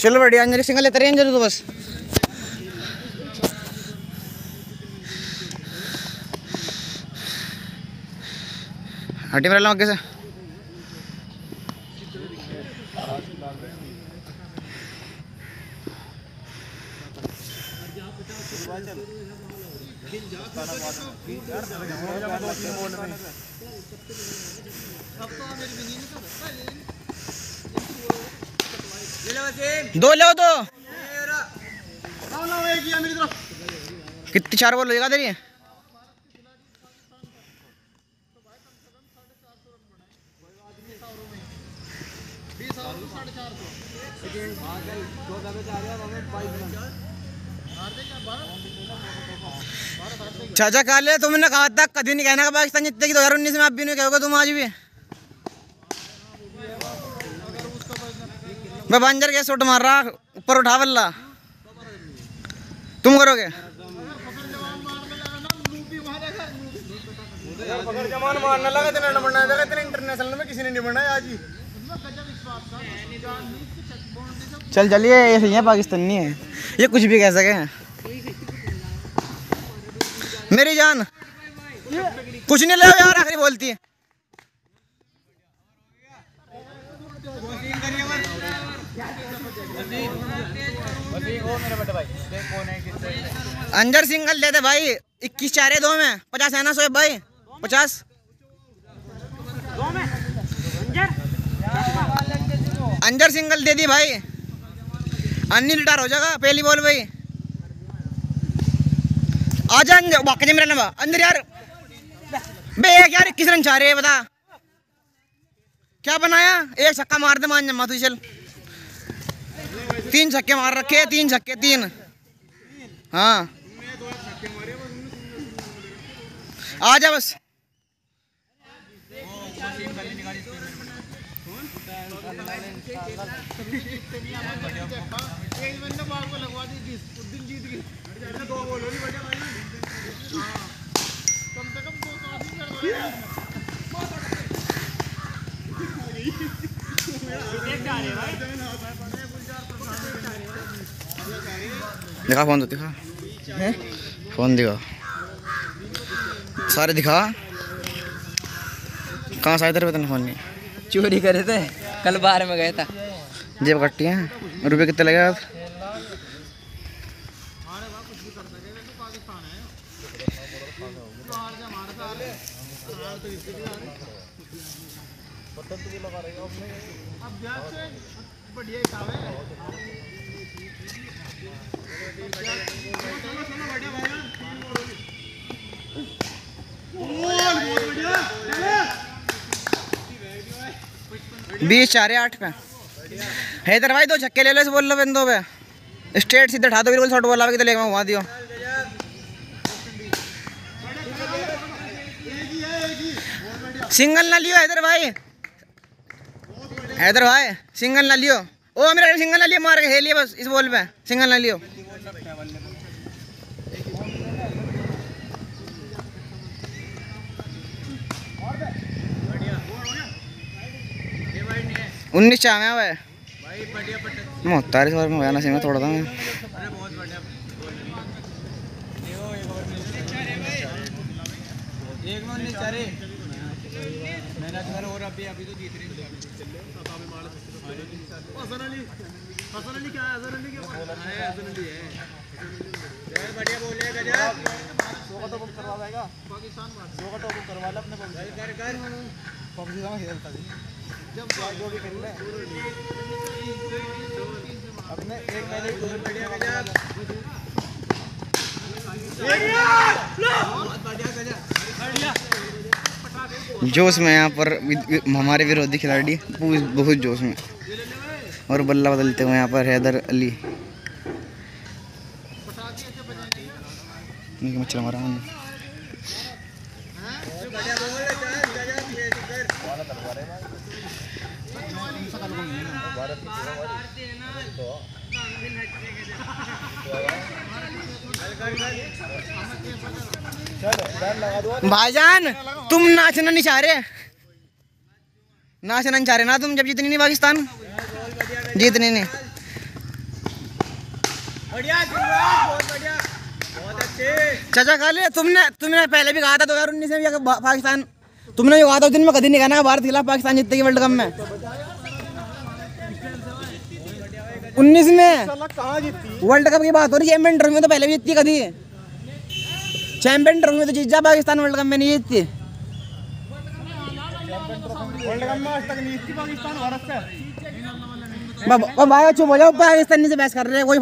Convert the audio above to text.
चलो बढ़िया अंजलि सिंगल लेते रहे अंजलि तो बस हटी मेरा आगे से दो लो दो कितनी चार बॉल जाएगा तेरी? चाचा काले तुमने कहा था कभी नहीं कहना कि पाकिस्तान जीतने की दो हज़ार उन्नीस में आप भी नहीं कहोगे तुम आज भी। मैं बंजर के शॉट मार रहा, ऊपर उठा बल्ला। तुम करोगे? चल चलिए ये सही है, पाकिस्तान है। ये कुछ भी कह सके मेरी जान। कुछ नहीं ले यार, आखिरी बोलती है। अंजर सिंगल दे दे भाई, इक्कीस चार दो में, पचास है ना सोएब भाई, पचास। अंजर सिंगल दे दी भाई। अन्नी रिटायर हो जाएगा, पहली बॉल भाई। आजा अंजर बाकी मेरा लंबा अंदर यार, बे, एक यार किस रन चाह रहे बता। क्या बनाया? एक छक्का मार दे, मान जमा तू चल। तीन छक्के मार रखे हैं, तीन छक्के तीन। हाँ। आ जा बस। भाई कम से कम दो सौ अस्सी कर दो दिखा फ़ोन तो दिखा। फ़ोन दिखा। सारे दिखा। कहाँ से आए तेरे पता फ़ोन नहीं? चोरी करे थे। कल बाहर में गया था। जेब कट्टी है। रुपये कितने लगे आप अब? हिसाब बीस, चार, आठ पे। हैदर भाई, दो छक्के ले लो इस बोल लो बंदो पे। स्ट्रेट सीधे उठा दो, बिल्कुल शॉट बोला कितने लेगा वहाँ दियो। सिंगल ना लियो हैदर भाई। हैदर भाई, सिंगल ना लियो। ओ मेरा सिंगल ना लियो, मार के खेलिए बस, इस बॉल पे। सिंगल ना लियो। उन्नीस चाह में है मैं तारीख बार में गया ना मैं थोड़ा था मैं एक में उन्नीस चार। है मेहनत और अभी अभी तो जीत रही हसन अली हसन अली क्या है हसन अली क्या है हसन अली है बढ़िया बोले गजब दो का तो बुक करवा देगा पाकिस्तान दो का तो बुक करवा ले अपने कर कर पाकिस्तान में खेलता जी जब जो भी खेल ले अपने एक दो बढ़िया गजब बहुत बढ़िया गजब जोश में यहाँ पर हमारे विरोधी खिलाड़ी बहुत जोश में। और बल्ला बदलते हुए यहाँ पर हैदर अली। भाईजान तुम नाचना नहीं चाह रहे। नाचना नहीं चाह रहे ना तुम जब जीतनी नहीं पाकिस्तान जीतनी नहीं। चाचा खाली तुमने तुमने पहले भी कहा था दो हज़ार उन्नीस में भी पाकिस्तान तुमने भी कहा था उस दिन में कभी नहीं कहना भारत खिलाफ पाकिस्तान जीतेगी वर्ल्ड कप में। उन्नीस में। वर्ल्ड कप की बात हो रही है चैंपियन ट्रॉफी में तो पहले भी जीतती कभी। चैंपियन ट्रॉफी में तो जीत जा पाकिस्तान वर्ल्ड कप में नहीं जीतती। वर्ल्ड कप में आज तक नहीं जीती पाकिस्तान भारत से। भाई चुप हो जाओ पाकिस्तानी से बहस कर रहे हैं कोई